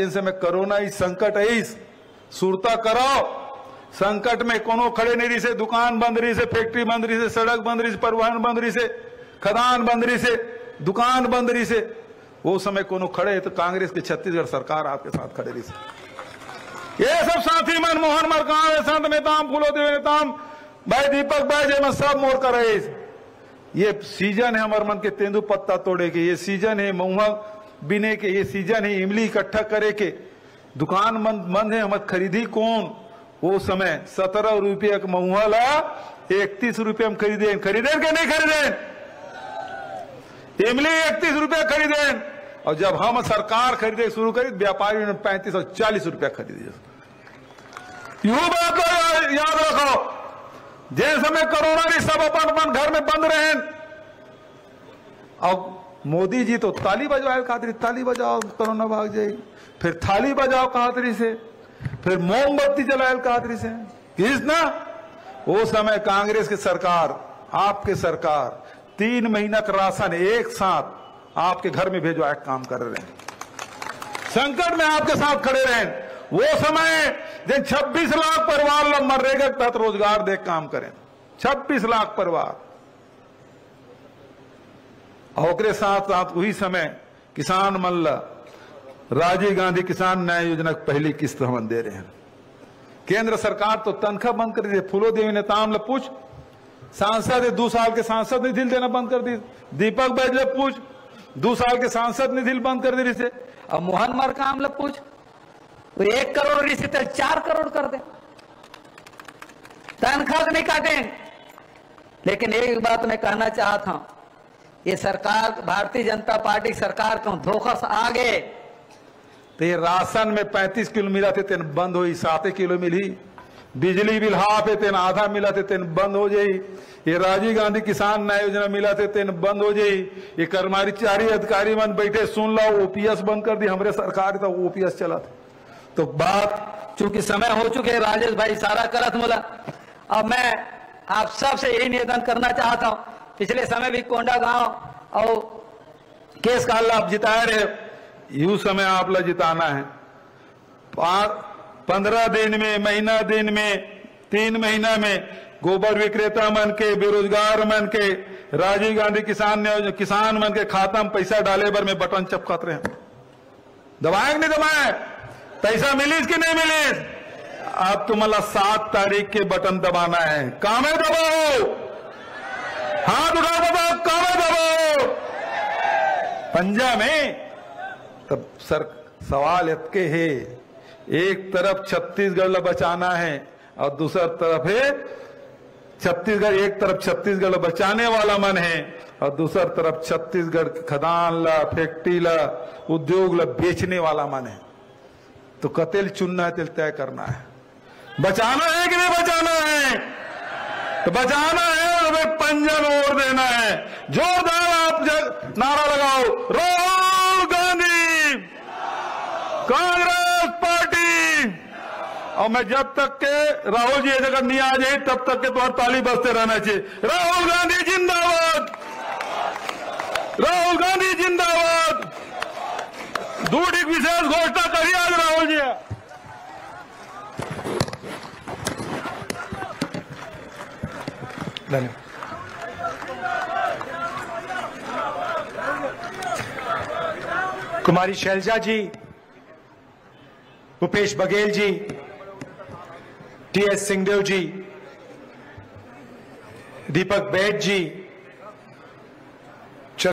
जिनसे मैं कोरोना ही संकट है सुरता करो संकट में कोनो खड़े नहीं रही से दुकान बंद रही से फैक्ट्री बंद रही से सड़क बंद रही से परिवहन बंद रही से खदान बंद रही से दुकान बंद रही से वो समय कोनो खड़े तो कांग्रेस की छत्तीसगढ़ सरकार आपके साथ खड़े रही से ये सब साथी मनमोहन मरकाम संत नेताम फूलो देव नेताम, भाई दीपक, भाई जय सब मोर कर रहे ये सीज़न है, हमारे मन के तेंदु पत्ता तोड़े के। ये सीज़न है, महुआ बिने के ये सीज़न है इमली इकट्ठा करे के। दुकान बंद बंद है हम खरीदी कौन? वो समय सत्रह रुपये का महुआ ला इकतीस रुपये हम खरीदे। खरीदे के नहीं खरीदे? इमली इकतीस रुपया खरीदे। और जब हम सरकार खरीदे शुरू करी, व्यापारी ने पैंतीस और चालीस रुपया खरीदे। यू बात को याद रखो। जिस समय कोरोना ने सब अपन अपन घर में बंद रहे। और मोदी जी तो ताली बजवाए खातिर, ताली बजाओ कोरोना भाग जाएगी फिर थाली बजाओ खातरी से, फिर मोमबत्ती जलाए खातरी से। किस ना? वो समय कांग्रेस की सरकार, आपके सरकार, तीन महीना का राशन एक साथ आपके घर में भेजवाए काम कर रहे हैं। संकट में आपके साथ खड़े रहे। वो समय जिन 26 लाख परिवार लोग मनरेगा के तहत रोज़गार दे काम करें। 26 लाख परिवार। ओकरे साथ साथ वही समय किसान मन ला राजीव गांधी किसान न्याय योजना की पहली किस्त हम दे रहे हैं। केंद्र सरकार तो तनख्वाह बंद कर दी, फूलो देवी नेताम ला पूछ। सांसद दो साल के सांसद निधि देना बंद कर दी। दीपक बैज ले पूछ, दो साल के सांसद निधि बंद कर दी रही से अब मोहन मर काम ला पूछ एक करोड़ रही से तो चार करोड़ कर दे। तनख्वाह नहीं काटे लेकिन एक बात मैं कहना चाहता हूँ ये सरकार, भारतीय जनता पार्टी सरकार को धोखा से आगे? तो ये राशन में 35 किलो मिला थे, तेन बंद हुई सात किलो मिली। बिजली बिल हाफ़ है, तेन आधा मिला थे, तेन बंद हो जाई। ये राजीव गांधी किसान न्याय योजना मिला थे, तेन बंद हो जाई। ये कर्मचारी अधिकारी मन बैठे, सुन लो, ओपीएस बंद कर दी, हमारे सरकार तो ओपीएस चला था। तो बात, चूँकि समय हो चुके राजेश भाई, सारा करत मोला। अब मैं आप सबसे यही निवेदन करना चाहता हूँ पिछले समय भी कोंडा गाँव और केस का हल्ला आप जिताए रहे यू समय आप ला जिताना है। पंद्रह दिन में, महीना दिन में, तीन महीना में गोबर विक्रेता मन के, बेरोजगार मन के, राजीव गांधी किसान न्याय- किसान मन के खाता में पैसा डाले बर में बटन चपकत रहे। दबाए नहीं दबाए? पैसा मिलीस कि नहीं मिलीस अब तुम्हारा सात तारीख के बटन दबाना है। कामे दबाओ हाथ उठाओ बताओ कामे दबाओ पंजा में। तब सर, सवाल इतके है। एक तरफ़ छत्तीसगढ़ बचाना है और दूसरा तरफ़ है, छत्तीसगढ़ एक तरफ़ छत्तीसगढ़ बचाने वाला मन है और दूसरा तरफ़ छत्तीसगढ़ खदान ला फैक्ट्री ला, उद्योग ला बेचने वाला मन है। तो कतेल चुनना है, तेल तय करना है। बचाना है कि नहीं बचाना है? तो बचाना है और पंजा में ओर देना है। जोरदार नारा लगाओ। राहुल गांधी। कांग्रेस पार्टी। और मैं जब तक के राहुल जी जगह नहीं आ जाए, तब तक के तुम्हारी ताली बजते रहना चाहिए। राहुल गांधी जिंदाबाद। राहुल गांधी जिंदाबाद। दूध एक विशेष घोषणा करी आज राहुल जी। धन्यवाद। Kumari Selja ji Bhupesh Baghel ji T S Singhdeo ji Deepak Baij ji